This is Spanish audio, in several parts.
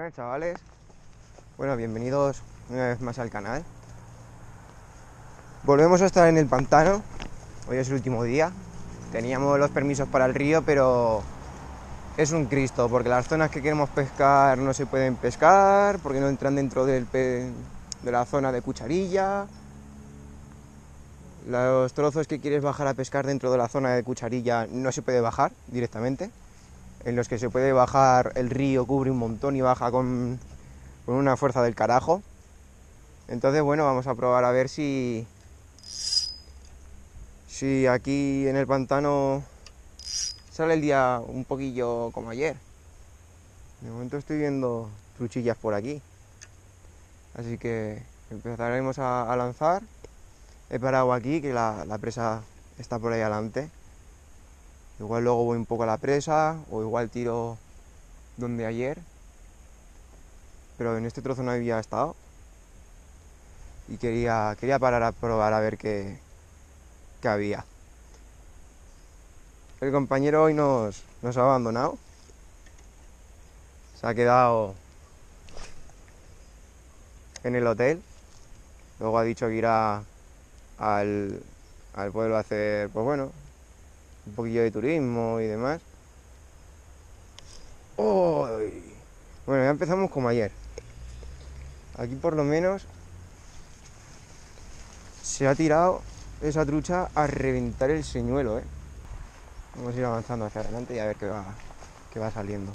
Buenas chavales, bueno bienvenidos una vez más al canal. Volvemos a estar en el pantano, hoy es el último día. Teníamos los permisos para el río, pero es un Cristo, porque las zonas que queremos pescar no se pueden pescar, porque no entran dentro del de la zona de cucharilla. Los trozos que quieres bajar a pescar dentro de la zona de cucharilla no se puede bajar directamente en los que se puede bajar el río, cubre un montón y baja con, con una fuerza del carajo. Entonces, bueno, vamos a probar a ver si, si aquí en el pantano sale el día un poquillo como ayer. De momento estoy viendo truchillas por aquí. Así que empezaremos a, lanzar. He parado aquí, que la, la presa está por ahí adelante. Igual luego voy un poco a la presa o igual tiro donde ayer. Pero en este trozo no había estado. Y quería, quería parar a probar a ver qué, qué había. El compañero hoy nos, nos ha abandonado. Se ha quedado en el hotel. Luego ha dicho que irá al, al pueblo a hacer, pues bueno, un poquillo de turismo y demás. Bueno, ya empezamos como ayer. Aquí por lo menos se ha tirado esa trucha a reventar el señuelo, ¿eh? Vamos a ir avanzando hacia adelante y a ver qué va, qué va saliendo.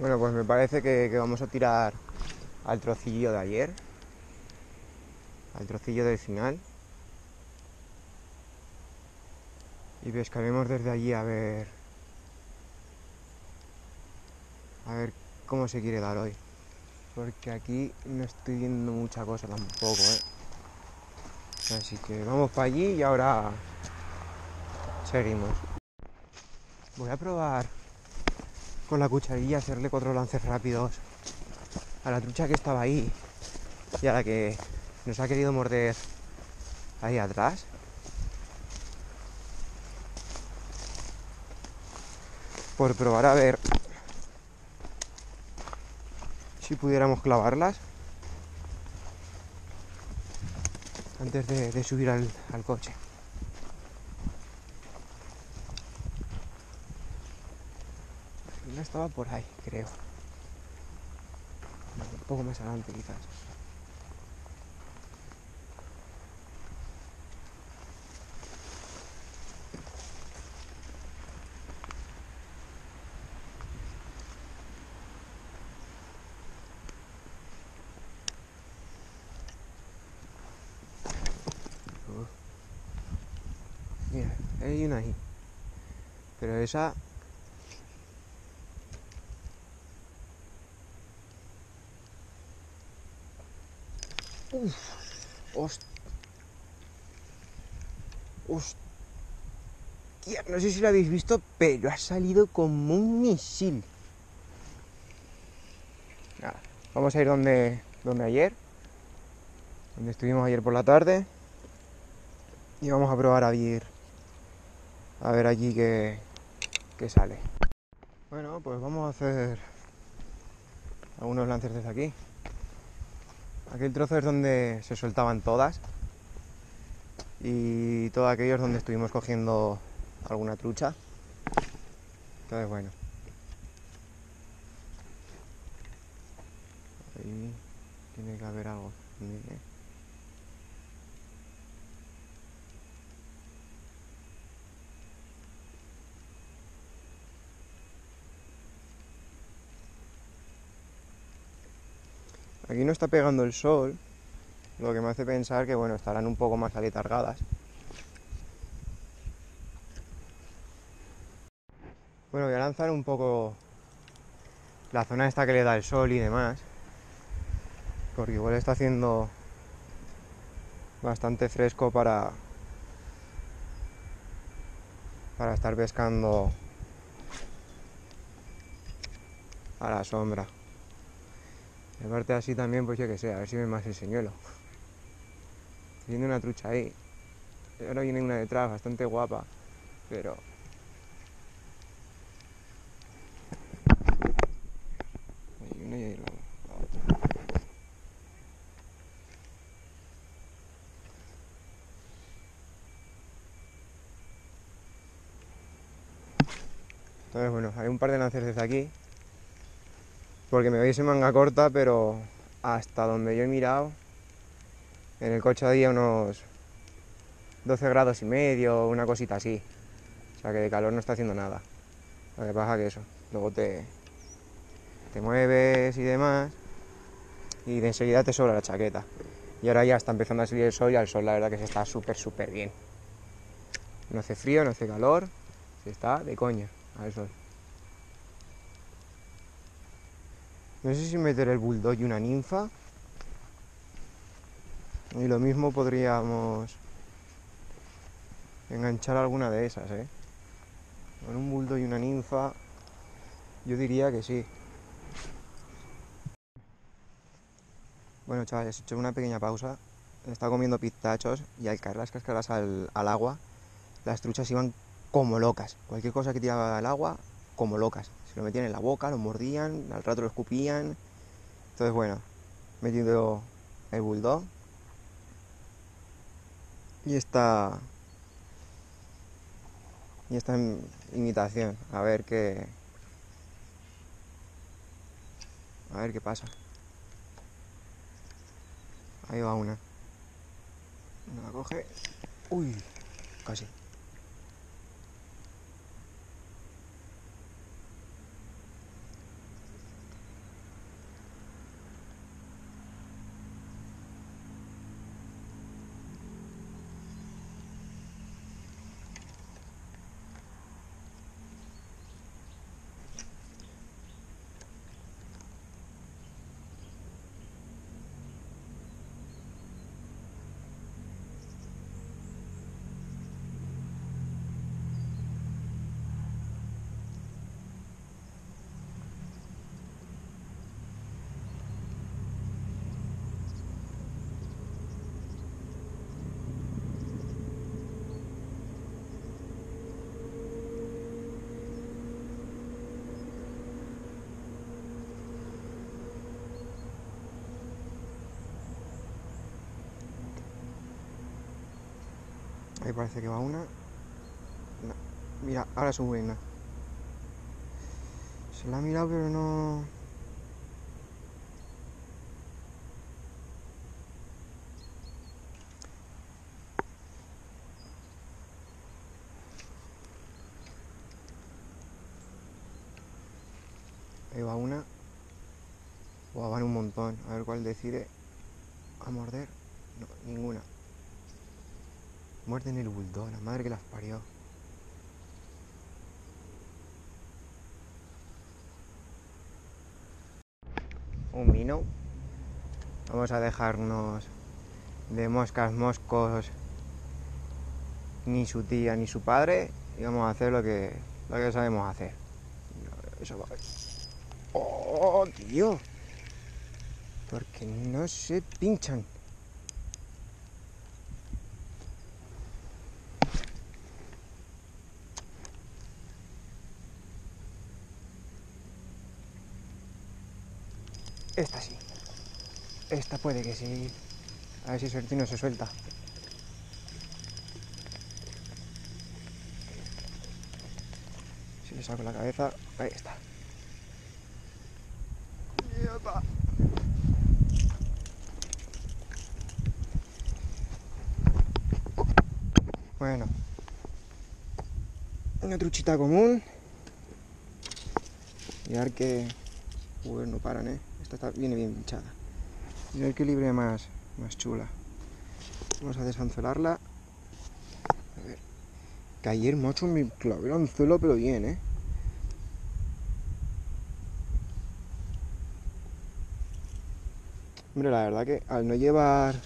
Bueno, pues me parece que, vamos a tirar al trocillo de ayer, al trocillo del final. Y pescaremos desde allí a ver, a ver cómo se quiere dar hoy. Porque aquí no estoy viendo mucha cosa tampoco, ¿eh? Así que vamos para allí y ahora seguimos. Voy a probar con la cucharilla hacerle cuatro lances rápidos a la trucha que estaba ahí y a la que nos ha querido morder ahí atrás. Por probar a ver si pudiéramos clavarlas antes de, subir al coche. Una estaba por ahí, creo. Un poco más adelante quizás. Mira, hay una ahí. Pero esa Uf, host... Hostia, no sé si lo habéis visto, pero ha salido como un misil. Vamos a ir donde, donde ayer, donde estuvimos ayer por la tarde, y vamos a probar a ir a ver allí qué, qué sale. Bueno, pues vamos a hacer algunos lances desde aquí. Aquel trozo es donde se soltaban todas y todo aquello es donde estuvimos cogiendo alguna trucha. Entonces, bueno. Ahí tiene que haber algo. Aquí no está pegando el sol, lo que me hace pensar que bueno, estarán un poco más aletargadas. Bueno, voy a lanzar un poco la zona esta que le da el sol y demás. Porque igual está haciendo bastante fresco para para estar pescando a la sombra. Y aparte así también, pues yo que sé, a ver si ve más el señuelo. Viendo una trucha ahí. Ahora viene una detrás, bastante guapa, pero... Hay una y hay la otra. Entonces, bueno, hay un par de lances desde aquí. Porque me veis en manga corta, pero hasta donde yo he mirado, en el coche había unos 12 grados y medio, una cosita así. O sea que de calor no está haciendo nada. Lo que pasa que eso, luego te, te mueves y demás, y de enseguida te sobra la chaqueta. Y ahora ya está empezando a salir el sol y al sol la verdad que se está súper, súper bien. No hace frío, no hace calor, se está de coña al sol. No sé si meter el bulldog y una ninfa. Y lo mismo podríamos enganchar alguna de esas, ¿eh? Con un bulldog y una ninfa, yo diría que sí. Bueno, chavales, he hecho una pequeña pausa. He estado comiendo pistachos y al caer las cáscaras al, al agua, las truchas iban como locas. Cualquier cosa que tiraba al agua, como locas. Se lo metían en la boca, lo mordían, al rato lo escupían. Entonces, bueno, he metido el bulldog. Y esta. Y esta im- imitación. A ver qué. A ver qué pasa. Ahí va una. Una coge. Uy, casi. Parece que va una. Mira, ahora sube una. Se la ha mirado, pero no. Ahí va una. Buah, van un montón. A ver cuál decide a morder. No, ninguna. Muerden el bulldog, la madre que las parió. Un vino. Vamos a dejarnos de moscas, moscos, ni su tía ni su padre. Y vamos a hacer lo que, lo que sabemos hacer. Eso va. ¡Oh, tío! Porque no se pinchan. Esta sí. Esta puede que sí. A ver si Sortino se suelta. Si le saco la cabeza. Ahí está. ¡Yepa! Bueno. Una truchita común. Mirar que... Joder, no paran, ¿eh? Esta está, viene bien pinchada. Mirad qué libre más, más chula. Vamos a desanzolarla. A ver. Que ayer, macho, me clavé el anzuelo, pero bien, ¿eh? Hombre, la verdad que al no llevar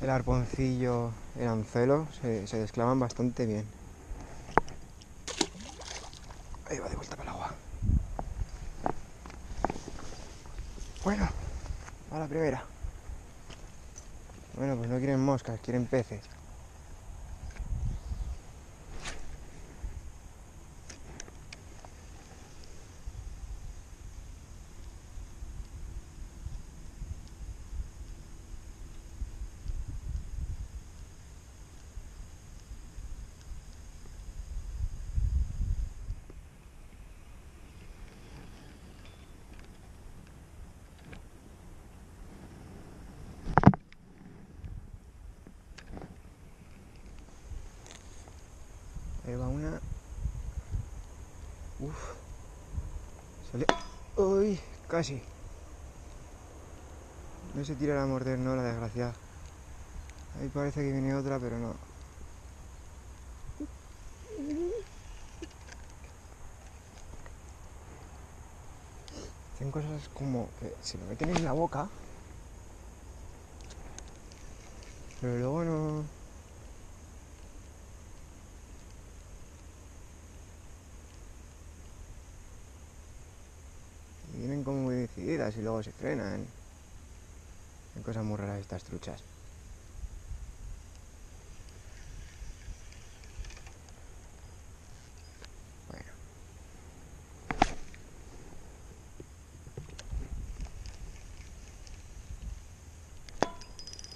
el arponcillo, el anzuelo, se, se desclavan bastante bien. Ahí va de vuelta para el agua. Bueno a la primera. Bueno, pues no quieren moscas, quieren peces. Ahí va una. Uf. Salió. Uy, casi. No se tira a morder, no, la desgraciada. Ahí parece que viene otra, pero no. Hacen cosas como que se lo meten en la boca. Pero luego no. Y vienen como y luego se frenan. Hay cosas muy raras estas truchas.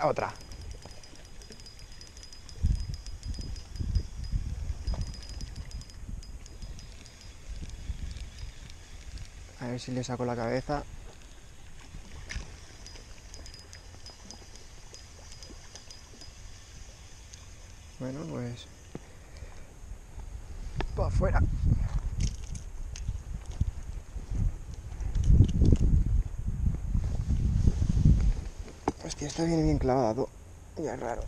Ah, otra. A ver si le saco la cabeza. Bueno, pues... Para afuera. Hostia, esta viene bien clavada, tú. Ya es raro.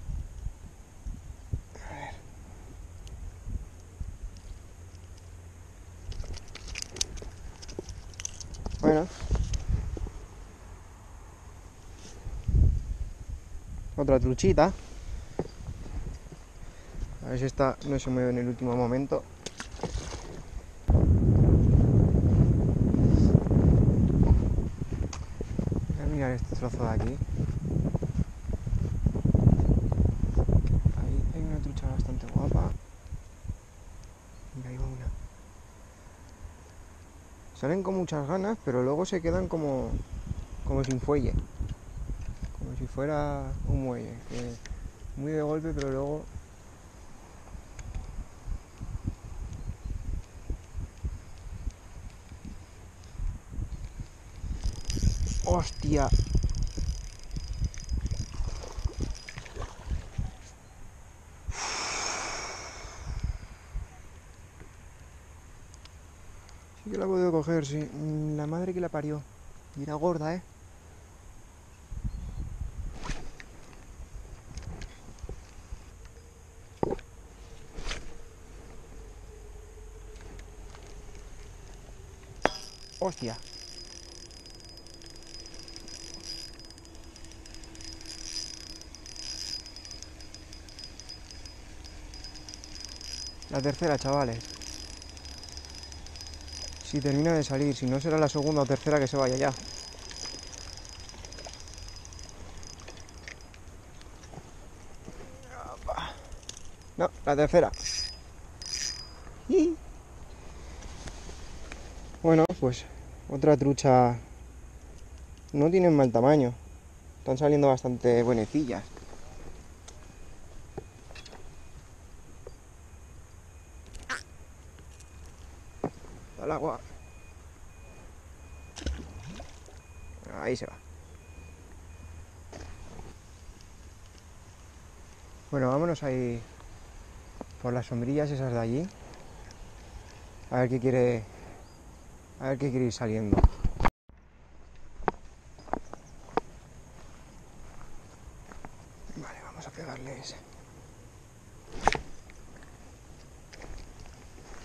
A ver. Bueno. Otra truchita. A ver si esta no se mueve en el último momento. Voy a mirar este trozo de aquí. Ahí hay una trucha bastante guapa. Mira, ahí va una. Salen con muchas ganas, pero luego se quedan como, como sin fuelle. Como si fuera un muelle. muy de golpe, pero luego ¡Hostia! La puedo coger, sí. Mm, La madre que la parió. Y era gorda, ¿eh? ¡Hostia! La tercera, chavales. Si termina de salir, si no será la segunda o tercera que se vaya ya. No, la tercera. Bueno, pues otra trucha. No tienen mal tamaño. Están saliendo bastante buenecillas. al agua. Ahí se va. Bueno, vámonos ahí por las sombrillas esas de allí. A ver qué quiere. A ver qué quiere ir saliendo. Vale, vamos a pegarles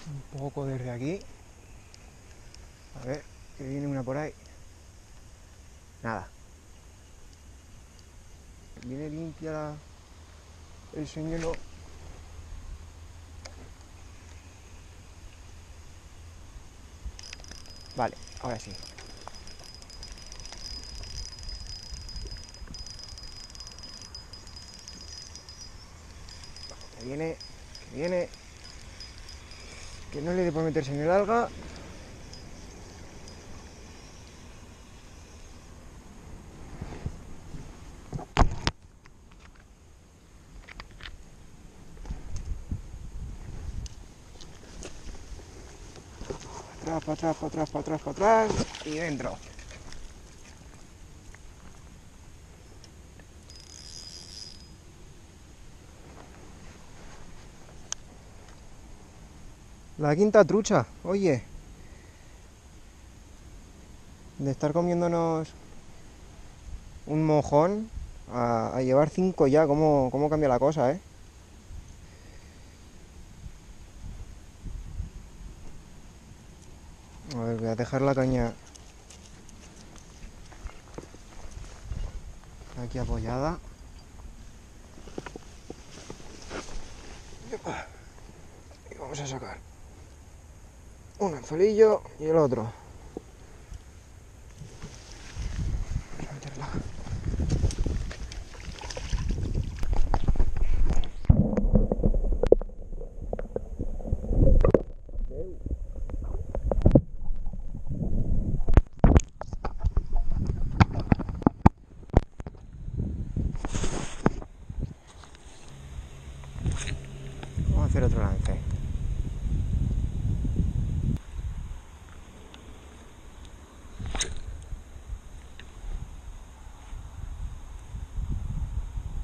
un poco desde aquí. A ver, que viene una por ahí. Nada. La- el señuelo. Vale, ahora sí. Que viene, que viene. Que no le dé por meterse en el alga. Para atrás, para atrás, para atrás, para atrás. Y dentro. La quinta trucha, oye. De estar comiéndonos un mojón a, a llevar cinco ya, ¿cómo, cómo cambia la cosa, eh? Dejar la caña aquí apoyada. Y vamos a sacar un anzuelillo y el otro. Vamos a meterla. Vamos a hacer otro lance.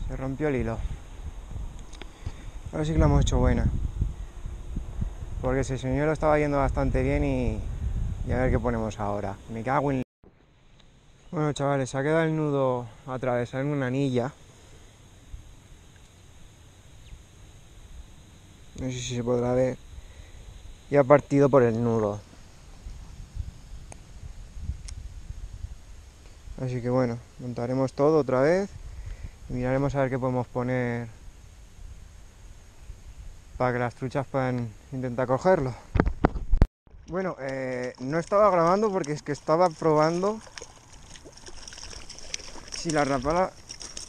Se el hilo. Ahora sí que la hemos hecho buena. Porque ese señor estaba yendo bastante bien y, a ver qué ponemos ahora. Me cago en... Bueno chavales, ha quedado el nudo atravesado en una anilla. No sé si se podrá ver. Y ha partido por el nudo. Así que bueno, montaremos todo otra vez. Miraremos a ver qué podemos poner para que las truchas puedan intentar cogerlo. Bueno, eh, no estaba grabando porque es que estaba probando si la rapala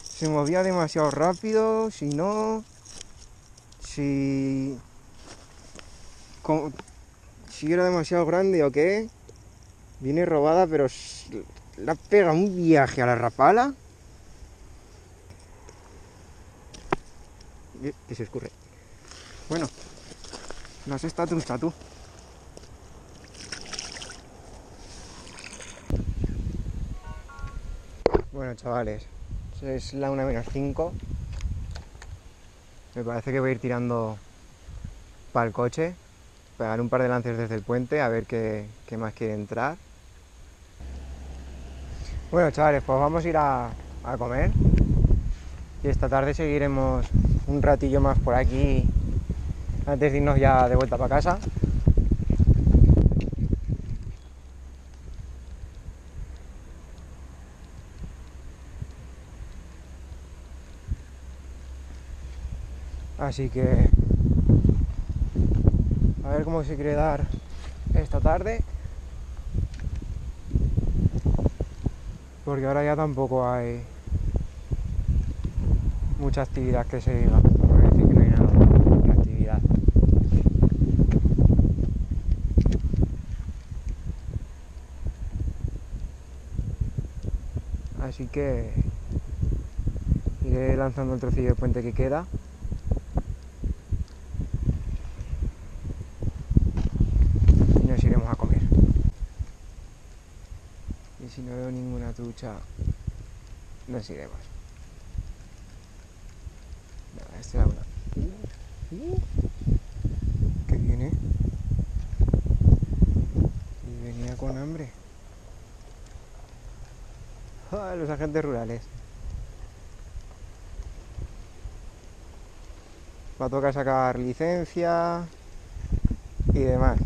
se movía demasiado rápido, si no, si, si era demasiado grande o qué. Viene robada, pero la pega un viaje a la rapala. Que se escurre. Bueno, no sé esta trucha tú. Bueno, chavales, es la 1 menos 5. Me parece que voy a ir tirando para el coche, pegar un par de lances desde el puente a ver qué, qué más quiere entrar. Bueno, chavales, pues vamos a ir a, a comer. Y esta tarde seguiremos un ratillo más por aquí antes de irnos ya de vuelta para casa. Así que a ver cómo se quiere dar esta tarde. Porque ahora ya tampoco hay mucha actividad que se diga. Actividad. Así que iré lanzando el trocillo de puente que queda. y nos iremos a comer. Y si no veo ninguna trucha, nos iremos. Este uh, ¿Qué viene? Y venía con hambre. Ah, los agentes rurales. Va a tocar sacar licencia y demás.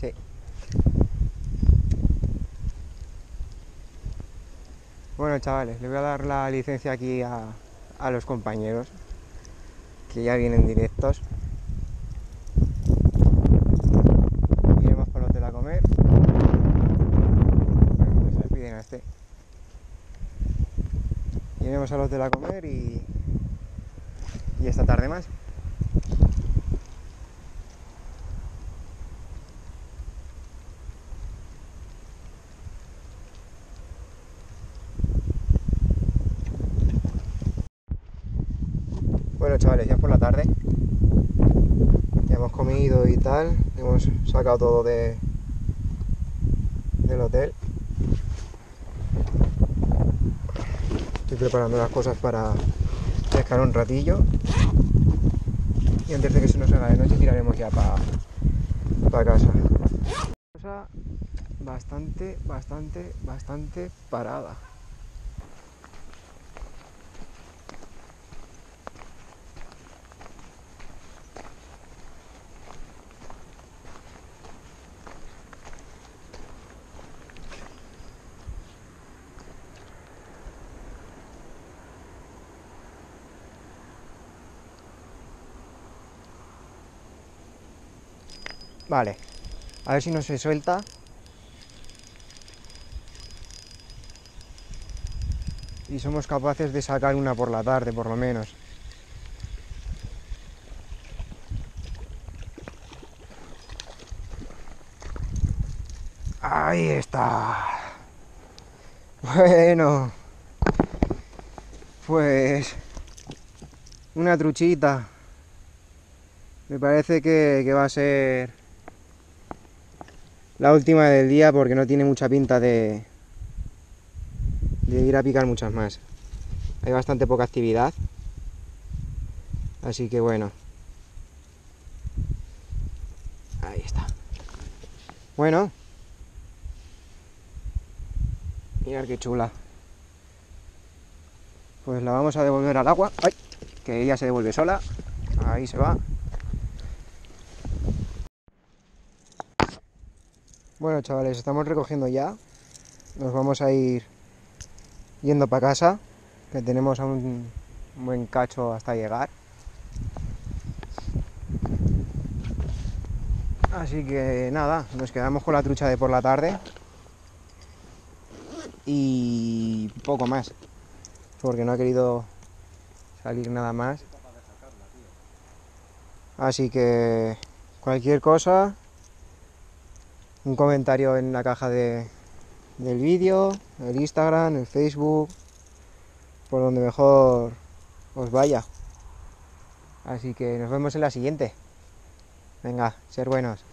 Sí. Bueno, chavales, le voy a dar la licencia aquí a, a los compañeros que ya vienen directos. Iremos por el hotel a comer. Bueno, pues se despiden a este. Iremos al hotel a comer y, y esta tarde más. Chavales, ya es por la tarde. Ya hemos comido y tal. Hemos sacado todo de del hotel. Estoy preparando las cosas para pescar un ratillo. Y antes de que se nos haga de noche tiraremos ya para casa. Cosa bastante, bastante, bastante parada. Vale. A ver si no se suelta. Y somos capaces de sacar una por la tarde, por lo menos. Ahí está. Bueno. Pues... Una truchita. Me parece que, que va a ser la última del día porque no tiene mucha pinta de, ir a picar muchas más. Hay bastante poca actividad. Así que bueno. Ahí está. Bueno. Mirad qué chula. Pues la vamos a devolver al agua. ¡Ay! Que ella se devuelve sola. Ahí se va. Bueno, chavales, estamos recogiendo ya. Nos vamos a ir yendo para casa, que tenemos aún un buen cacho hasta llegar. Así que nada, nos quedamos con la trucha de por la tarde. Y poco más, porque no ha querido salir nada más. Así que cualquier cosa, un comentario en la caja de, del vídeo, el Instagram, el Facebook, por donde mejor os vaya. Así que nos vemos en la siguiente. Venga, ser buenos.